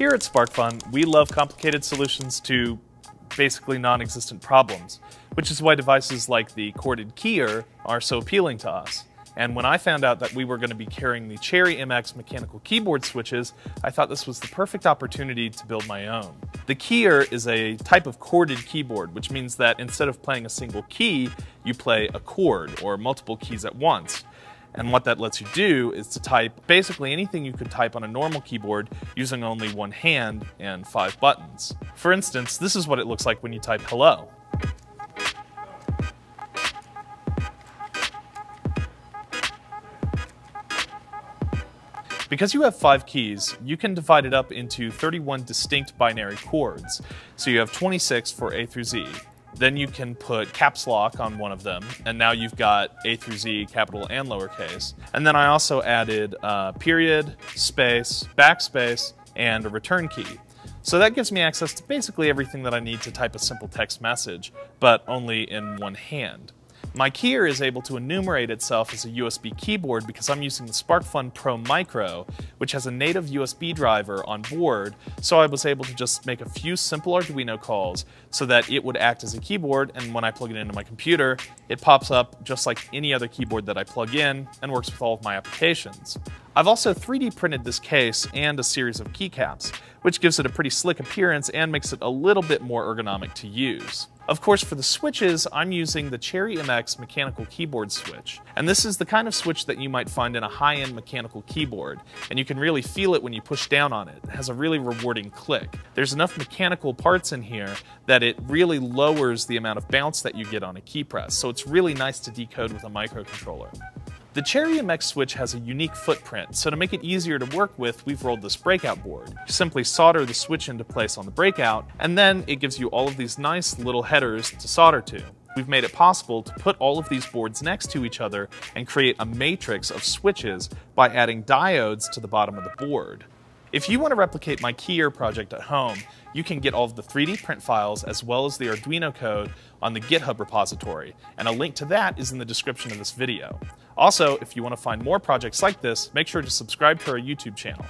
Here at SparkFun, we love complicated solutions to basically non-existent problems, which is why devices like the chorded keyer are so appealing to us. And when I found out that we were going to be carrying the Cherry MX mechanical keyboard switches, I thought this was the perfect opportunity to build my own. The keyer is a type of chorded keyboard, which means that instead of playing a single key, you play a chord or multiple keys at once. And what that lets you do is to type basically anything you could type on a normal keyboard using only one hand and five buttons. For instance, this is what it looks like when you type hello. Because you have five keys, you can divide it up into 31 distinct binary chords. So you have 26 for A through Z. Then you can put caps lock on one of them, and now you've got A through Z, capital and lowercase. And then I also added uh, period, space, backspace, and a return key. So that gives me access to basically everything that I need to type a simple text message, but only in one hand. My keyer is able to enumerate itself as a USB keyboard because I'm using the SparkFun Pro Micro, which has a native USB driver on board, so I was able to just make a few simple Arduino calls so that it would act as a keyboard, and when I plug it into my computer, it pops up just like any other keyboard that I plug in and works with all of my applications. I've also 3D printed this case and a series of keycaps, which gives it a pretty slick appearance and makes it a little bit more ergonomic to use. Of course, for the switches, I'm using the Cherry MX mechanical keyboard switch. And this is the kind of switch that you might find in a high-end mechanical keyboard, and you can really feel it when you push down on it. It has a really rewarding click. There's enough mechanical parts in here that it really lowers the amount of bounce that you get on a key press, so it's really nice to decode with a microcontroller. The Cherry MX switch has a unique footprint, so to make it easier to work with, we've rolled this breakout board. You simply solder the switch into place on the breakout, and then it gives you all of these nice little headers to solder to. We've made it possible to put all of these boards next to each other and create a matrix of switches by adding diodes to the bottom of the board. If you want to replicate my Keyer project at home, you can get all of the 3D print files as well as the Arduino code on the GitHub repository, and a link to that is in the description of this video. Also, if you want to find more projects like this, make sure to subscribe to our YouTube channel.